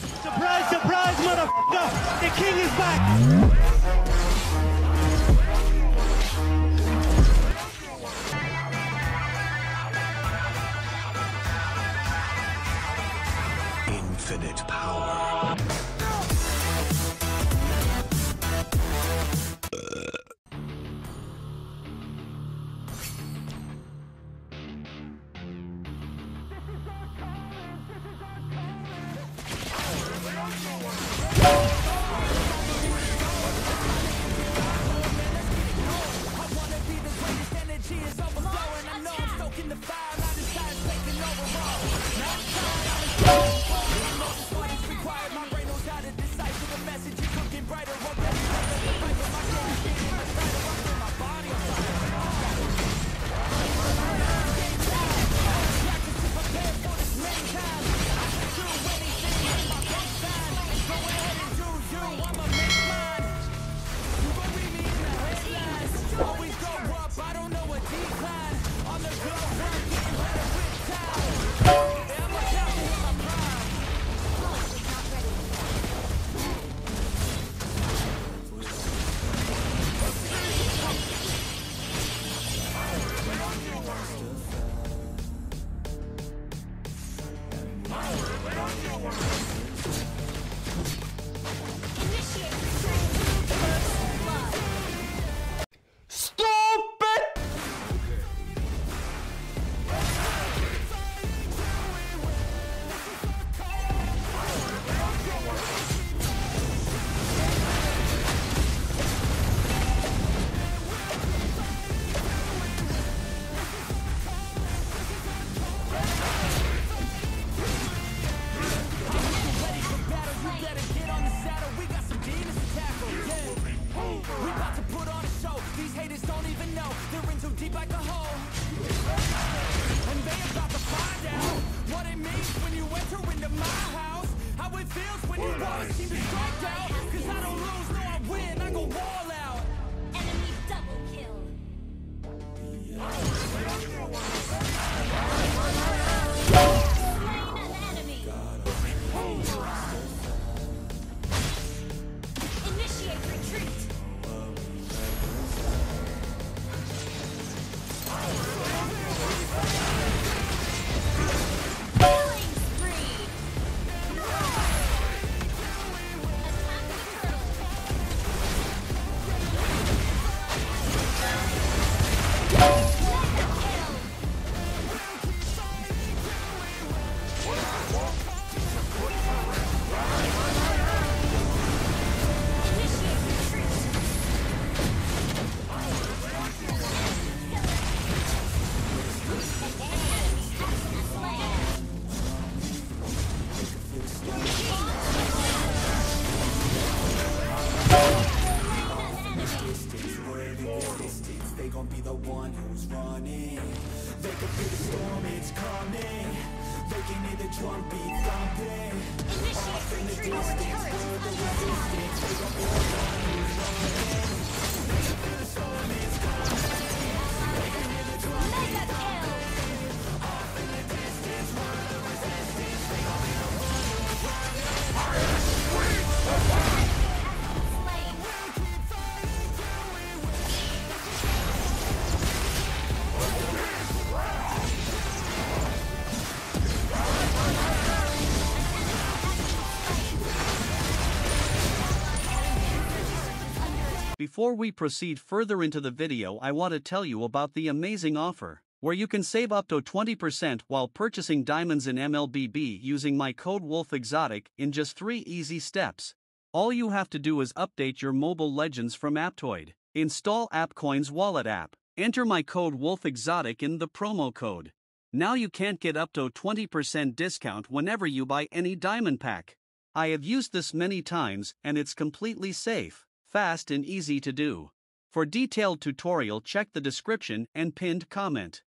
Surprise, surprise, motherfucker! The king is back! Infinite power. Enemy Before we proceed further into the video, I want to tell you about the amazing offer, where you can save up to 20% while purchasing diamonds in MLBB using my code WolfXotic in just 3 easy steps. All you have to do is update your mobile legends from Aptoide, install AppCoins wallet app, enter my code WolfXotic in the promo code. Now you can't get up to 20% discount whenever you buy any diamond pack. I have used this many times and it's completely safe, fast and easy to do. For detailed tutorial check the description and pinned comment.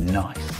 Nice.